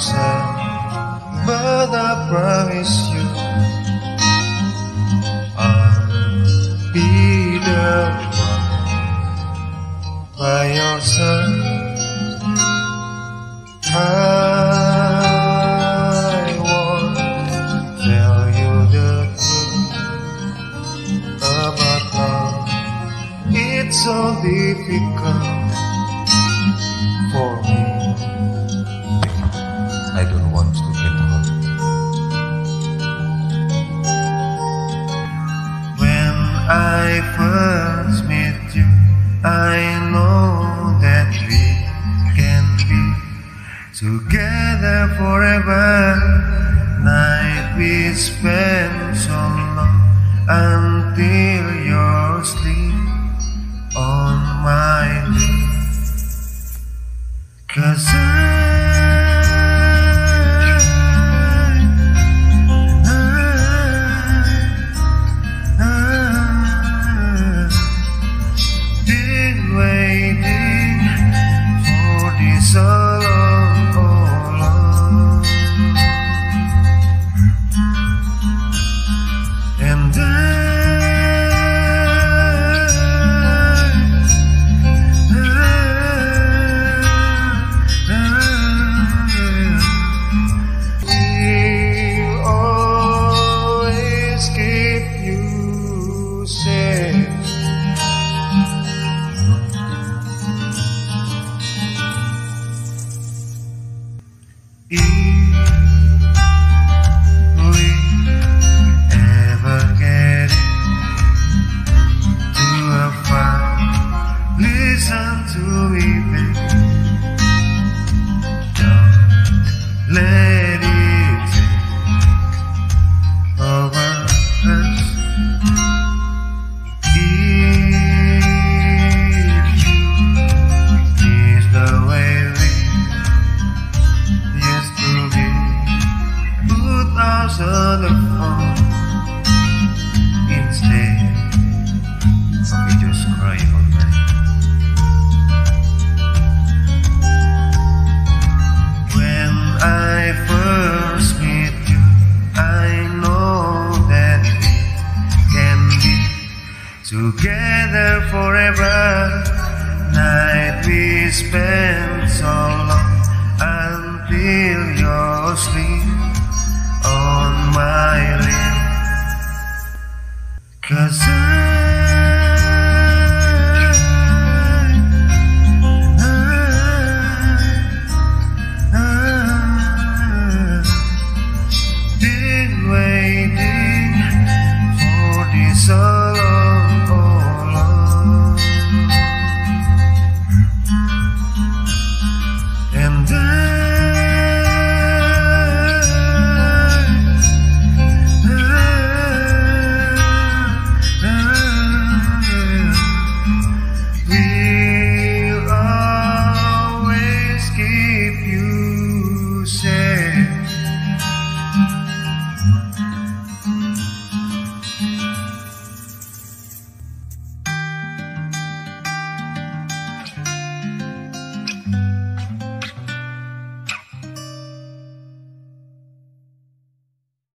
of yourself, but I promise you I'll be the one by your side. I won't tell you the truth about love. It's so difficult I first met you, I know that we can be together forever. Night we spend so long until you're asleep on my lap. Cause I, listen to me, together forever. Night we spend so long until you're asleep on my lap. Cause I We